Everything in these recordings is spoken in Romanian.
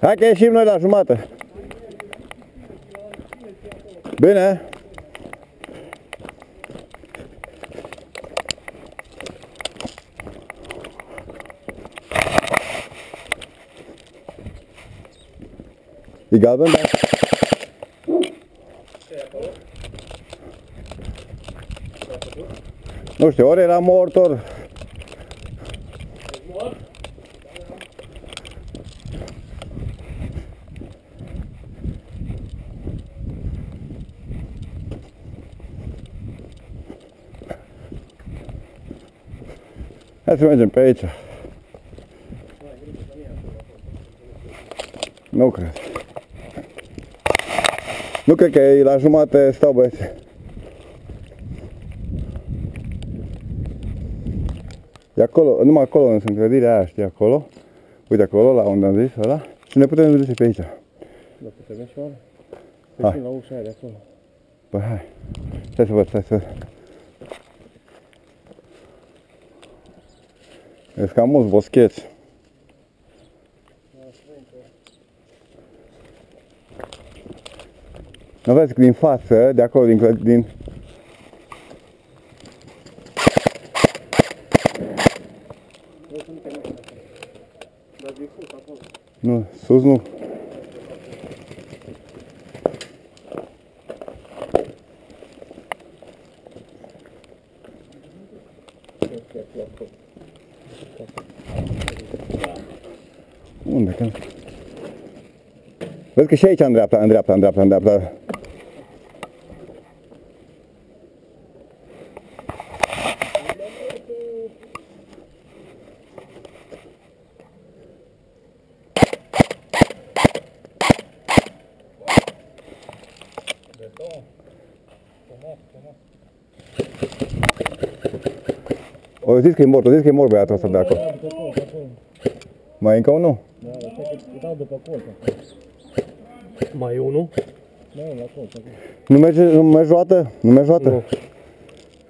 Hai că ieșim noi la jumate. Bine? E galben, da? Nu știu, ori era mort, ori... Hai să mergem pe aici. Nu cred. Nu cred că e la jumate stau băieții. E acolo, numai acolo însă, în clădirea aia, știi, acolo. Uite acolo, la unde am zis, ăla. Și ne putem duce pe aici. Da, putem și oare? Hai. Păi la ușa aia de acolo. Păi hai. Stai să văd, stai să văd. Vezi că am mulți boscheți. Nu vezi că din față, de acolo, din, clă- din... Dar de sus acolo. Nu, sus nu. Unde? Că... Vezi că și aici în dreapta, în dreapta, în dreapta, în dreapta. O zis că e mort, o zis că e mort băiatul ăsta de acolo. Da, după colț, acolo. Mai e încă unul? Da, dar stai că îi dau după colț acolo. Mai e unul? Da, la colț acolo. Nu merge, nu merge roată? Nu merge roată? Nu.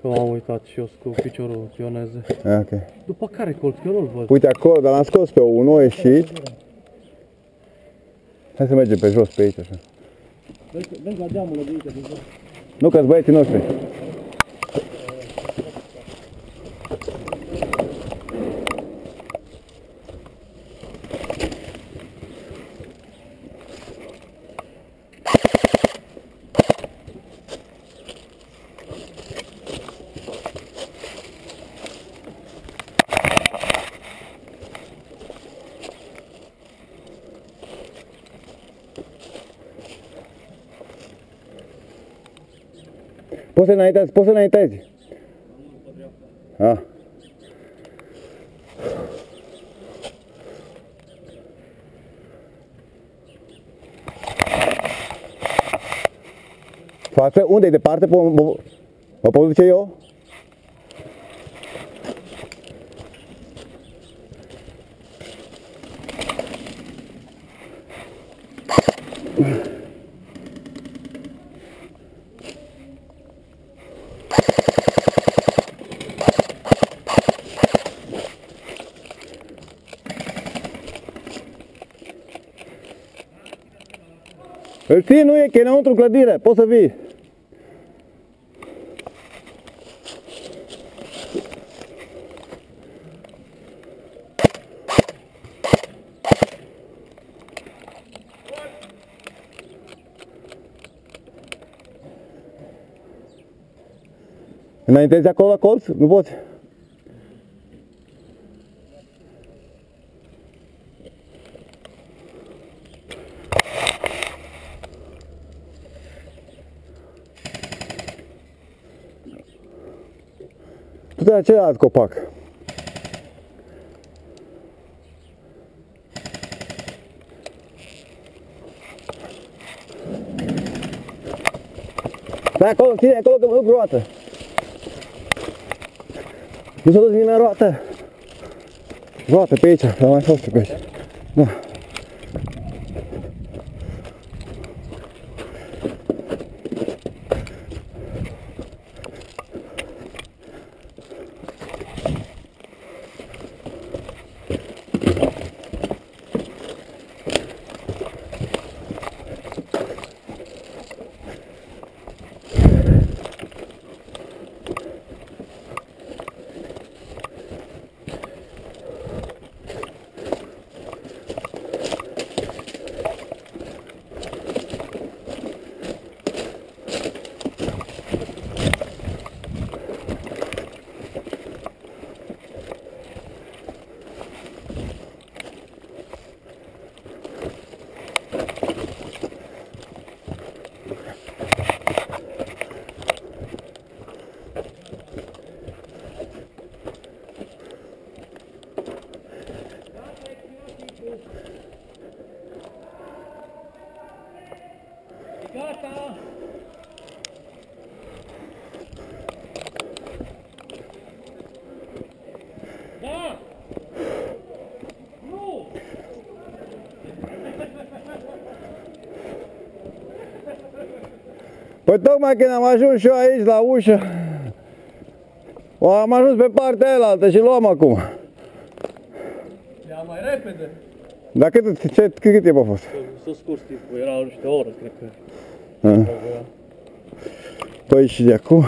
Că m-am uitat și eu cu piciorul pioneze. Ah, Ok. După care colț? Că eu nu-l văd. Uite acolo, dar l-am scos pe unul, a ieșit. Hai să mergem pe jos, pe aici, așa. Vezi, vezi la geamurile de aici, de jos. Nu că băieții noștri. Poți să înaintezi, poți să înaintezi. Ah. Față, unde e departe? Mă, mă, mă pot duce eu? Îl ții, nu e, că e înăuntru în clădire, poți să vii. Înaintezi acolo la colț? Nu poți? De la celălalt copac. Stai acolo, ține acolo că mă duc roată. Nu s-a dus nimeni în roată. Roată pe aici, la mai fost pe aici. Da. Păi tocmai când am ajuns și eu aici la ușă, o, am ajuns pe partea aia altă și luăm acum. Ia mai repede. Dar cât, ce, cât timp a fost? Să scurs timpul, erau niște ore, cred că. Ah. Păi și de acum